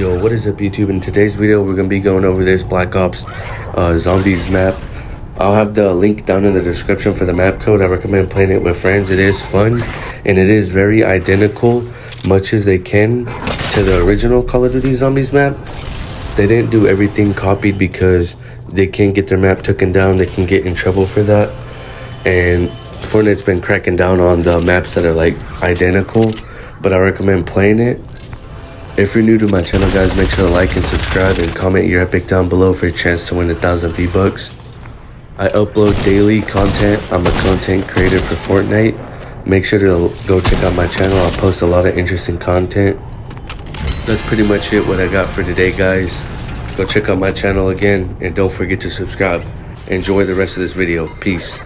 Yo, what is up YouTube? In today's video, we're gonna be going over this Black Ops uh, Zombies map. I'll have the link down in the description for the map code. I recommend playing it with friends. It is fun, and it is very identical, much as they can, to the original Call of Duty Zombies map. They didn't do everything copied because they can't get their map taken down. They can get in trouble for that. And Fortnite's been cracking down on the maps that are like identical, but I recommend playing it if you're new to my channel, guys, make sure to like and subscribe and comment your epic down below for a chance to win a thousand V-Bucks. I upload daily content. I'm a content creator for Fortnite. Make sure to go check out my channel. I'll post a lot of interesting content. That's pretty much it what I got for today, guys. Go check out my channel again and don't forget to subscribe. Enjoy the rest of this video. Peace.